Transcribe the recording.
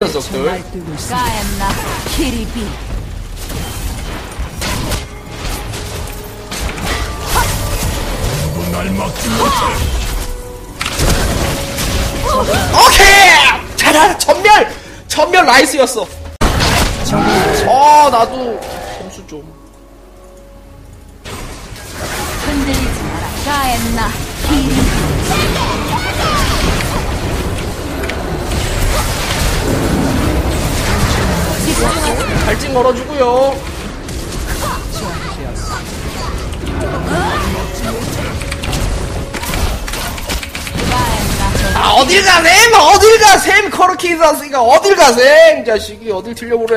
녀석들. 가엔나 키리비 오케이! 잘하 전멸! 전멸 나이스였어. 어, 나도 점수 좀. 흔들리지 마라 가엔나 키리비 걸어주고요. 가엔나 아, 어딜 가셈? 어딜 가셈? 커르키드 왔으니까 어딜 가셈? 자식이 어딜 튀려보래.